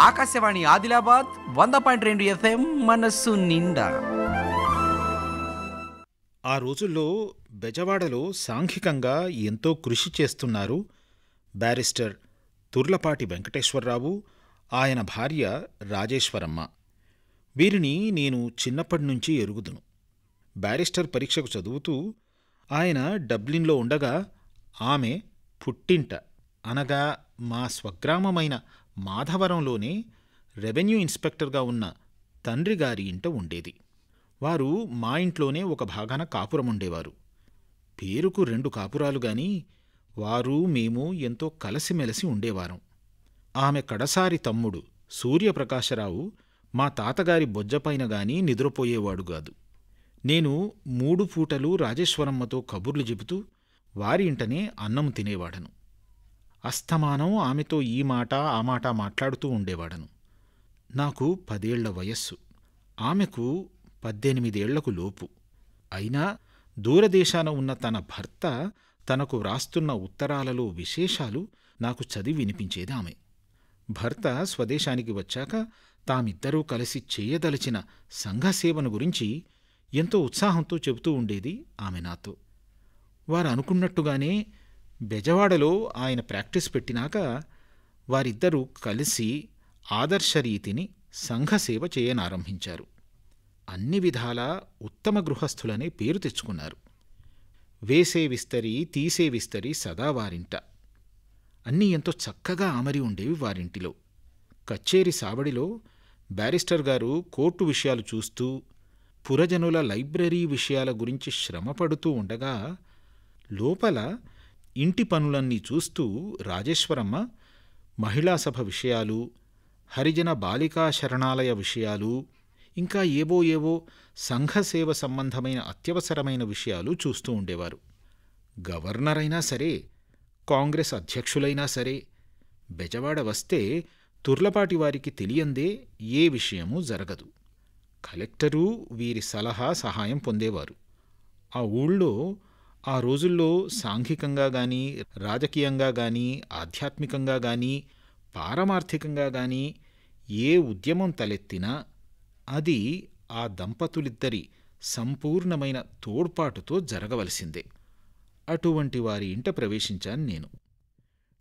ఆకాశవాణి ఆదిలాబాద్ వంద పాయింట్ రెండు ఎఫ్ఎం మనస్సు నిండా. ఆ రోజుల్లో బెజవాడలో సాంఘికంగా ఎంతో కృషి చేస్తున్నారు బ్యారిస్టర్ తుర్లపాటి వెంకటేశ్వరరావు ఆయన భార్య రాజేశ్వరమ్మ. వీరిని నేను చిన్నప్పటి నుంచి ఎరుగుదును. బ్యారిస్టర్ పరీక్షకు చదువుతూ ఆయన డబ్లిన్లో ఉండగా ఆమె పుట్టింట అనగా మా స్వగ్రామమైన మాధవరంలోనే రెవెన్యూ ఇన్స్పెక్టర్గా ఉన్న తండ్రి గారి ఇంట ఉండేది. వారు మా ఇంట్లోనే ఒక భాగాన కాపురం ఉండేవారు. పేరుకు రెండు కాపురాలు గాని వారు మేము ఎంతో కలసిమెలసి ఉండేవారం. ఆమె కడసారి తమ్ముడు సూర్యప్రకాశరావు మా తాతగారి బొజ్జపైన గాని నిద్రపోయేవాడు కాదు నేను మూడు పూటలు రాజేశ్వరమ్మతో కబుర్లు చెబుతూ వారి ఇంటనే అన్నం తినేవాడను. అస్తమానం ఆమెతో ఈ మాట ఆ మాట మాట్లాడుతూ ఉండేవాడను. నాకు పదేళ్ళ వయస్సు. ఆమెకు పద్దెనిమిదేళ్ళకు లోపు. అయినా దూరదేశాన ఉన్న తన భర్త తనకు వ్రాస్తున్న ఉత్తరాలలో విశేషాలు నాకు చదివి వినిపించేది ఆమె. భర్త స్వదేశానికి వచ్చాక తామిద్దరూ కలిసి చేయదలిచిన సంఘసేవను గురించి ఎంతో ఉత్సాహంతో చెబుతూ ఉండేది ఆమె నాతో. వారు అనుకున్నట్టుగానే బెజవాడలో ఆయన ప్రాక్టీస్ పెట్టినాక వారిద్దరూ కలిసి ఆదర్శరీతిని సంఘసేవ చేయనారంభించారు. అన్ని విధాలా ఉత్తమ గృహస్థులనే పేరు తెచ్చుకున్నారు. వేసే విస్తరి తీసే విస్తరి సదా వారింట. అన్నీ ఎంతో చక్కగా అమరి ఉండేవి వారింటిలో. కచ్చేరి సావడిలో బ్యారిస్టర్ గారు కోర్టు విషయాలు చూస్తూ పురజనుల లైబ్రరీ విషయాల గురించి శ్రమపడుతూ ఉండగా లోపల ఇంటి పనులన్నీ చూస్తూ రాజేశ్వరమ్మ మహిళా సభ విషయాలు హరిజన బాలికా శరణాలయ విషయాలు ఇంకా ఏవో ఏవో సంఘసేవ సంబంధమైన అత్యవసరమైన విషయాలు చూస్తూ ఉండేవారు. గవర్నర్ అయినా సరే కాంగ్రెస్ అధ్యక్షులైనా సరే బెజవాడ వస్తే తుర్లపాటి వారికి తెలియందే ఏ విషయమూ జరగదు. కలెక్టరు వీరి సలహా సహాయం పొందేవారు. ఆ ఊళ్ళో ఆ రోజుల్లో సాంఘికంగా కానీ రాజకీయంగా కానీ ఆధ్యాత్మికంగా కానీ పారమార్థికంగా గాని ఏ ఉద్యమం తలెత్తినా అది ఆ దంపతులిద్దరి సంపూర్ణమైన తోడ్పాటుతో జరగవలసిందే. అటువంటి వారి ఇంట ప్రవేశించాను నేను.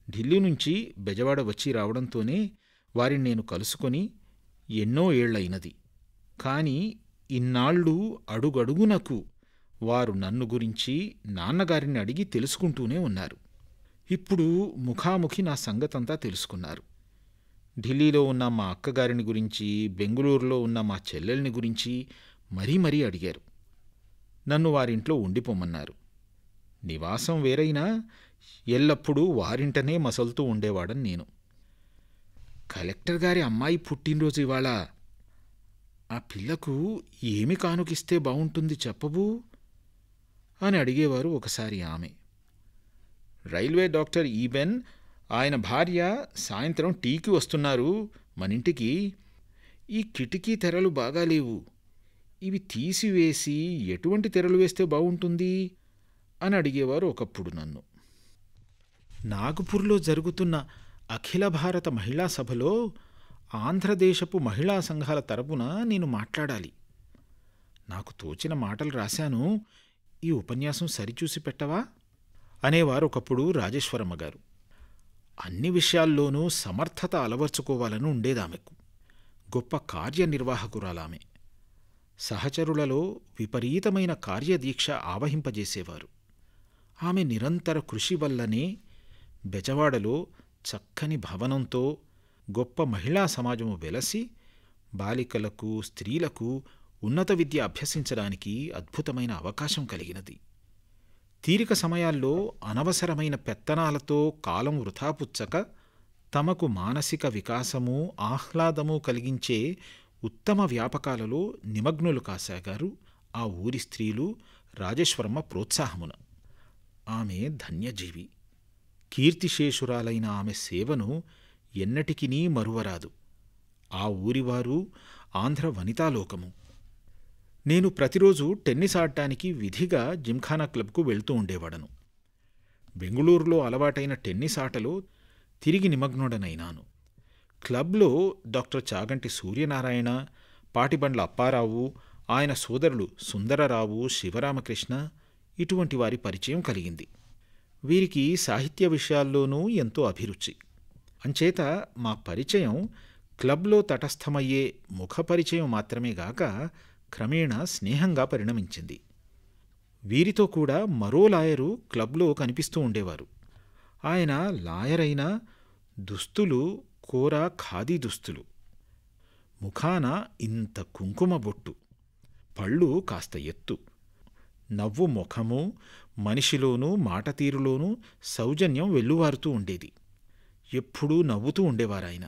ఢిల్లీ నుంచి బెజవాడ వచ్చి రావడంతోనే వారిని నేను కలుసుకొని ఎన్నో ఏళ్ళైనది కాని ఇన్నాళ్ళు అడుగడుగునకు వారు నన్ను గురించి నాన్నగారిని అడిగి తెలుసుకుంటూనే ఉన్నారు. ఇప్పుడు ముఖాముఖి నా సంగతంతా తెలుసుకున్నారు. ఢిల్లీలో ఉన్న మా అక్కగారిని గురించి బెంగుళూరులో ఉన్న మా చెల్లెల్ని గురించి మరీ మరీ అడిగారు. నన్ను వారింట్లో ఉండిపోమన్నారు. నివాసం వేరైనా ఎల్లప్పుడూ వారింటనే మసలుతూ ఉండేవాడని నేను. కలెక్టర్ గారి అమ్మాయి పుట్టినరోజు ఇవాళ ఆ పిల్లకు ఏమి కానుకిస్తే బావుంటుంది చెప్పబూ? అని అడిగేవారు ఒకసారి ఆమె. రైల్వే డాక్టర్ ఈబెన్ ఆయన భార్య సాయంత్రం టీకి వస్తున్నారు. మనింటికి ఈ కిటికీ తెరలు బాగాలేవు ఇవి తీసివేసి ఎటువంటి తెరలు వేస్తే బాగుంటుంది అని అడిగేవారు ఒకప్పుడు నన్ను. నాగపూర్లో జరుగుతున్న అఖిల భారత మహిళా సభలో ఆంధ్రదేశపు మహిళా సంఘాల తరపున నేను మాట్లాడాలి. నాకు తోచిన మాటలు రాశాను. ఈ ఉపన్యాసం సరిచూసి పెట్టవా? అనేవారు ఒకప్పుడు రాజేశ్వరమ్మ గారు. అన్ని విషయాల్లోనూ సమర్థత అలవర్చుకోవాలని ఉండేదామెకు. గొప్ప కార్యనిర్వాహకురాలామె. సహచరులలో విపరీతమైన కార్యదీక్ష ఆవహింపజేసేవారు. ఆమె నిరంతర కృషి వల్లనే బెజవాడలో చక్కని భవనంతో గొప్ప మహిళా సమాజము వెలసి బాలికలకు స్త్రీలకు ఉన్నత విద్య అభ్యసించడానికి అద్భుతమైన అవకాశం కలిగినది. తీరిక సమయాల్లో అనవసరమైన పెత్తనాలతో కాలం వృథాపుచ్చక తమకు మానసిక వికాసము ఆహ్లాదము కలిగించే ఉత్తమ వ్యాపకాలలో నిమగ్నులు కాసాగారు ఆ ఊరి స్త్రీలు రాజేశ్వరమ్మ ప్రోత్సాహమున. ఆమె ధన్యజీవి. కీర్తిశేషురాలైన ఆమె సేవను ఎన్నటికినీ మరువరాదు. ఆ ఊరివారు ఆంధ్ర వనితాలోకము. నేను ప్రతిరోజు టెన్నిస్ ఆడటానికి విధిగా జిమ్ఖానా క్లబ్కు వెళ్తూ ఉండేవాడను. బెంగుళూరులో అలవాటైన టెన్నిస్ ఆటలో తిరిగి నిమగ్నుడనైనాను. క్లబ్లో డాక్టర్ చాగంటి సూర్యనారాయణ పాటిబండ్ల అప్పారావు ఆయన సోదరులు సుందరరావు శివరామకృష్ణ ఇటువంటి వారి పరిచయం కలిగింది. వీరికి సాహిత్య విషయాల్లోనూ ఎంతో అభిరుచి. అంచేత మా పరిచయం క్లబ్లో తటస్థమయ్యే ముఖ పరిచయం మాత్రమే గాక క్రమేణా స్నేహంగా పరిణమించింది. వీరితో కూడా మరో లాయరు క్లబ్లో కనిపిస్తూ ఉండేవారు. ఆయన లాయర్ అయినా దుస్తులు కోర ఖాదీ దుస్తులు. ముఖాన ఇంత కుంకుమ బొట్టు. పళ్ళు కాస్త ఎత్తు. నవ్వు ముఖము మనిషిలోనూ మాట తీరులోనూ సౌజన్యం వెల్లువారుతూ ఉండేది. ఎప్పుడూ నవ్వుతూ ఉండేవారాయన.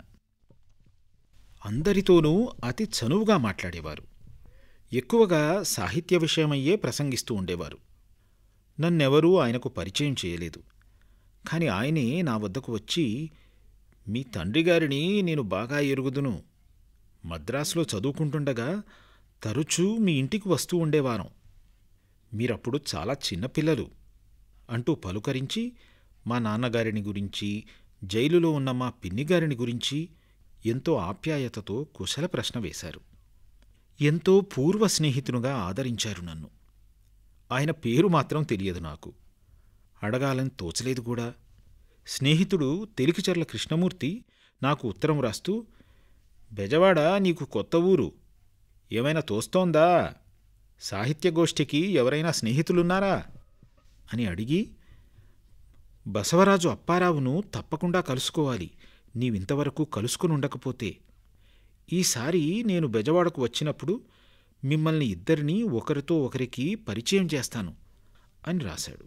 అందరితోనూ అతి చనువుగా మాట్లాడేవారు. ఎక్కువగా సాహిత్య విషయమయ్యే ప్రసంగిస్తూ ఉండేవారు. నన్నెవరూ ఆయనకు పరిచయం చేయలేదు. కాని ఆయనే నా వద్దకు వచ్చి మీ తండ్రి గారిని నేను బాగా ఎరుగుదును. మద్రాసులో చదువుకుంటుండగా తరచూ మీ ఇంటికి వస్తూ ఉండేవారం. మీరప్పుడు చాలా చిన్నపిల్లలు అంటూ పలుకరించి మా నాన్నగారిని గురించి జైలులో ఉన్న మా పిన్నిగారిని గురించి ఎంతో ఆప్యాయతతో కుశల ప్రశ్న వేశారు. ఎంతో పూర్వ స్నేహితునుగా ఆదరించారు నన్ను. ఆయన పేరు మాత్రం తెలియదు నాకు. అడగాలని తోచలేదు కూడా. స్నేహితుడు తెలికిచర్ల కృష్ణమూర్తి నాకు ఉత్తరం రాస్తూ బెజవాడ నీకు కొత్త ఊరు. ఏమైనా తోస్తోందా? సాహిత్యగోష్ఠికి ఎవరైనా స్నేహితులున్నారా? అని అడిగి బసవరాజు అప్పారావును తప్పకుండా కలుసుకోవాలి. నీవింతవరకు కలుసుకుని ఉండకపోతే ఈసారి నేను బెజవాడకు వచ్చినప్పుడు మిమ్మల్ని ఇద్దరినీ ఒకరితో ఒకరికి పరిచయం చేస్తాను అని రాశాడు.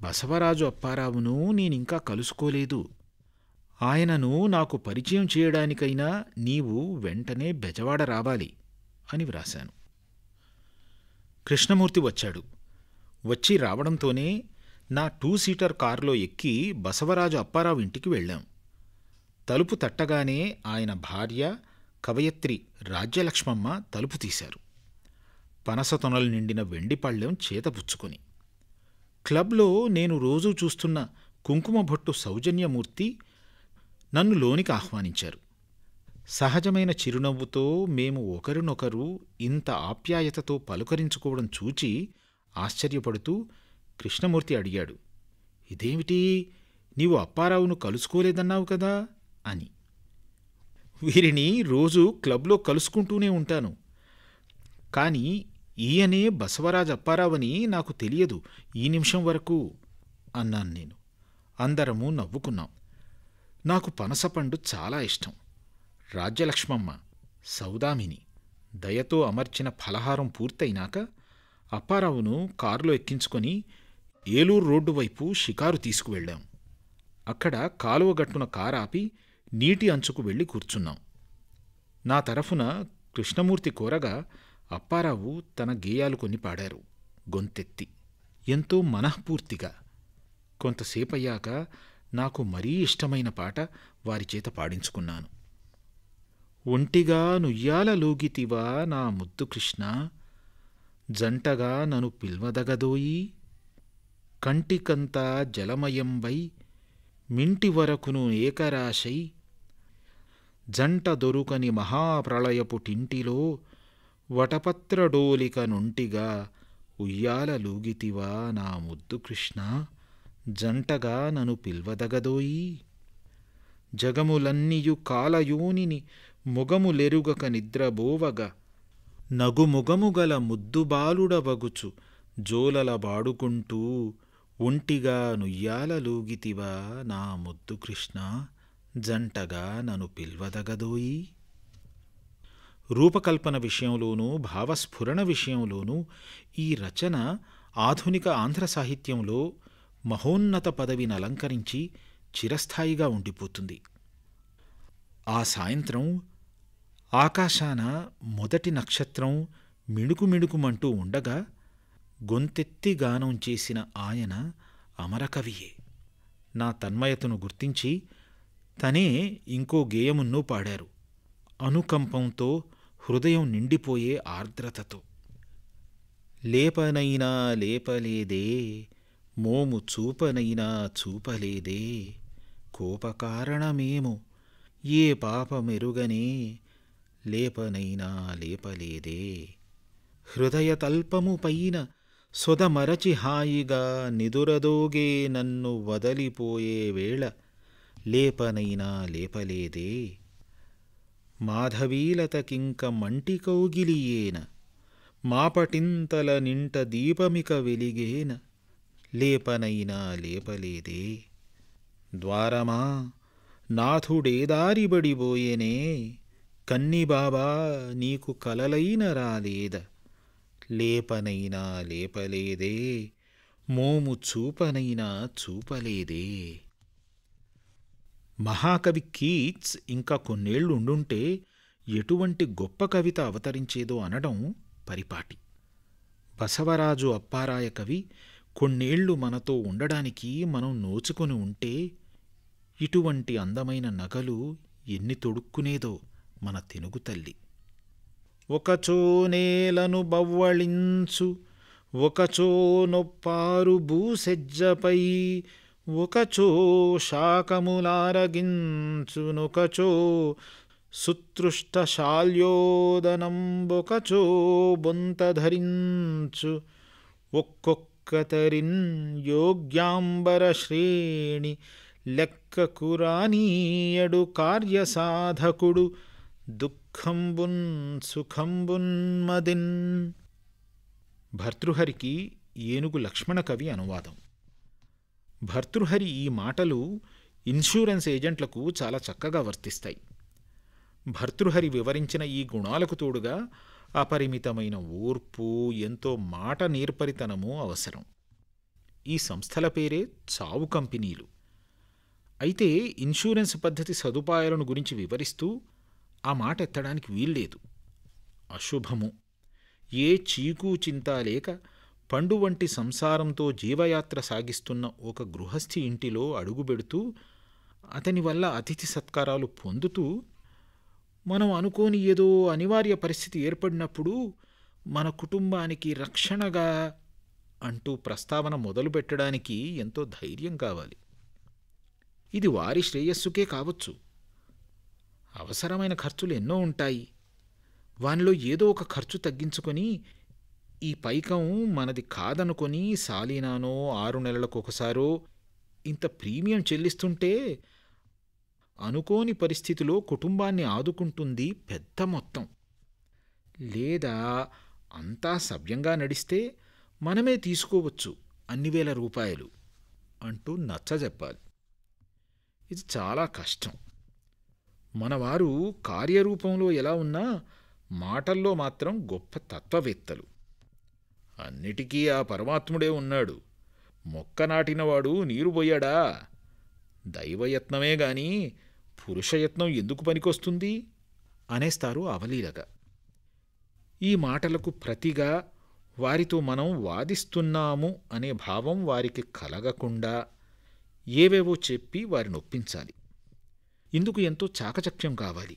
బసవరాజు అప్పారావును నేనింకా కలుసుకోలేదు. ఆయనను నాకు పరిచయం చేయడానికైనా నీవు వెంటనే బెజవాడ రావాలి అని వ్రాశాను. కృష్ణమూర్తి వచ్చాడు. వచ్చి రావడంతోనే నా టూ సీటర్ కారులో ఎక్కి బసవరాజు అప్పారావు ఇంటికి వెళ్ళాం. తలుపు తట్టగానే ఆయన భార్య కవయత్రి రాజ్యలక్ష్మమ్మ తలుపు తీశారు. పనస తొనలు నిండిన వెండి పళ్ళెం చేతపుచ్చుకొని క్లబ్లో నేను రోజూ చూస్తున్న కుంకుమ భొట్టు సౌజన్యమూర్తి నన్ను లోనికి ఆహ్వానించారు. సహజమైన చిరునవ్వుతో మేము ఒకరినొకరు ఇంత ఆప్యాయతతో పలుకరించుకోవడం చూచి ఆశ్చర్యపడుతూ కృష్ణమూర్తి అడిగాడు ఇదేమిటి? నీవు అప్పారావును కలుసుకోలేదన్నావు కదా? అని. వీరిని రోజు క్లబ్లో కలుసుకుంటూనే ఉంటాను. కానీ ఈయనే బసవరాజ్ అప్పారావని నాకు తెలియదు. ఈ నిమిషం వరకు అన్నాను నేను. అందరము నవ్వుకున్నాం. నాకు పనసపండు చాలా ఇష్టం. రాజ్యలక్ష్మమ్మ సౌదామిని దయతో అమర్చిన ఫలహారం పూర్తయినాక అప్పారావును కారులో ఎక్కించుకొని ఏలూరు రోడ్డు వైపు షికారు తీసుకువెళ్ళాం. అక్కడ కాలువ గట్టున కారాపి నీటి అంచుకు వెళ్ళి కూర్చున్నాం. నా తరఫున కృష్ణమూర్తి కోరగా అప్పారావు తన గేయాలు కొన్ని పాడారు. గొంతెత్తి. ఎంతో మనఃపూర్తిగా. కొంతసేపయ్యాక నాకు మరీ ఇష్టమైన పాట వారి చేత పాడించుకున్నాను. ఒంటిగా నుయ్యాల లూగితివా నా ముద్దు కృష్ణ. జంటగా నను పిల్వదగదోయి. కంటికంతా జలమయంబై. మింటి వరకును ఏకరాశై. జంట దొరుకని మహాప్రళయపు టింటిలో వటపత్రడోలిక నుంటిగా ఉయ్యాల లూగితివా నా ముద్దు కృష్ణ జంటగా నను పిల్వదగదోయి. జగములన్నియు కాలయోనిని ముగములెరుగక నిద్రబోవగ నగుముగముగల ముద్దుబాలుడవగుచు జోలల బాడుకుంటూ ఒంటిగా నుయ్యాలలూగితివా నా ముద్దు కృష్ణ. జంటగా నను పిల్వదగదోయి? రూపకల్పన విషయంలోనూ భావస్ఫురణ విషయంలోనూ ఈ రచన ఆధునిక ఆంధ్ర సాహిత్యంలో మహోన్నత పదవిని అలంకరించి చిరస్థాయిగా ఉండిపోతుంది. ఆ సాయంత్రం ఆకాశాన మొదటి నక్షత్రం మిణుకు మిణుకుమంటూ ఉండగా గొంతెత్తి గానం చేసిన ఆయన అమరకవియే. నా తన్మయతను గుర్తించి తనే ఇంకో గేయమున్నూ పాడారు. అనుకంపంతో హృదయం నిండిపోయే ఆర్ద్రతతో. లేపనైనా లేపలేదే మోము చూపనైనా చూపలేదే కోపకారణమేమో ఏ పాపమెరుగనే లేపనైనా లేపలేదే. హృదయ తల్పము పైన సొదమరచి హాయిగా నిదురదోగే నన్ను వదలిపోయే వేళ లేపనైనా లేపలేదే. మాధవీలతకింక మంటి కౌగిలియేన మాపటింతల నింట దీపమిక వెలిగేన లేపనైనా లేపలేదే. ద్వారమా నాథుడేదారిబడిబోయేనే కన్నిబాబా నీకు కలలైన రాలేద లేపనైనా లేపలేదే మోము చూపనైనా చూపలేదే. మహాకవి కీట్స్ ఇంకా కొన్నేళ్ళు ఉండుంటే ఎటువంటి గొప్ప కవిత అవతరించేదో అనడం పరిపాటి. బసవరాజు అప్పారాయ కవి కొన్నేళ్ళు మనతో ఉండడానికి మనం నోచుకొని ఉంటే ఇటువంటి అందమైన నగలు ఎన్ని తొడుక్కునేదో మన తెనుగు తల్లి. ఒకచో నేలను బవ్వళించు ఒకచో నొప్పారు భూసెజ్జపై ఒకచో శాకములారగించునొకచో సుతృష్ట శాల్యోదనంబొకచో బొంత ధరించు ఒక్కొక్కతరిన్ యోగ్యాంబర శ్రేణి లెక్కకురానీయడు కార్యసాధకుడు దుఃఖంబున్ సుఖంబున్మదిన్. భర్తృహరికి ఏనుగు లక్ష్మణ కవి అనువాదం. భర్తృహరి ఈ మాటలు ఇన్సూరెన్స్ ఏజెంట్లకు చాలా చక్కగా వర్తిస్తాయి. భర్తృహరి వివరించిన ఈ గుణాలకు తోడుగా అపరిమితమైన ఓర్పు ఎంతో మాట నేర్పరితనము అవసరం. ఈ సంస్థల పేరే చావు కంపెనీలు. అయితే ఇన్సూరెన్స్ పద్ధతి సదుపాయాలను గురించి వివరిస్తూ ఆ మాట ఎత్తడానికి వీల్లేదు. అశుభము. ఏ చీకు చింత లేక పండు వంటి సంసారంతో జీవయాత్ర సాగిస్తున్న ఒక గృహస్థి ఇంటిలో అడుగుబెడుతూ అతని వల్ల అతిథి సత్కారాలు పొందుతూ మనం అనుకోని ఏదో అనివార్య పరిస్థితి ఏర్పడినప్పుడు మన కుటుంబానికి రక్షణగా అంటూ ప్రస్తావన మొదలుపెట్టడానికి ఎంతో ధైర్యం కావాలి. ఇది వారి శ్రేయస్సుకే కావచ్చు. అవసరమైన ఖర్చులు ఎన్నో ఉంటాయి. వానిలో ఏదో ఒక ఖర్చు తగ్గించుకొని ఈ పైకం మనది కాదనుకొని సాలీనానో ఆరు నెలలకు ఒకసారో ఇంత ప్రీమియం చెల్లిస్తుంటే అనుకోని పరిస్థితిలో కుటుంబాన్ని ఆదుకుంటుంది పెద్ద మొత్తం. లేదా అంతా సవ్యంగా నడిస్తే మనమే తీసుకోవచ్చు అన్ని వేల రూపాయలు అంటూ నచ్చజెప్పాలి ఇది చాలా కష్టం. మనవారు కార్యరూపంలో ఎలా ఉన్నా మాటల్లో మాత్రం గొప్ప తత్వవేత్తలు. అన్నిటికీ ఆ పరమాత్ముడే ఉన్నాడు. మొక్క నాటినవాడు నీరు పోయాడా? దైవయత్నమే గాని పురుషయత్నం ఎందుకు పనికొస్తుంది? అనేస్తారు అవలీలగా. ఈ మాటలకు ప్రతిగా వారితో మనం వాదిస్తున్నాము అనే భావం వారికి కలగకుండా ఏవేవో చెప్పి వారిని ఒప్పించాలి. ఇందుకు ఎంతో చాకచక్యం కావాలి.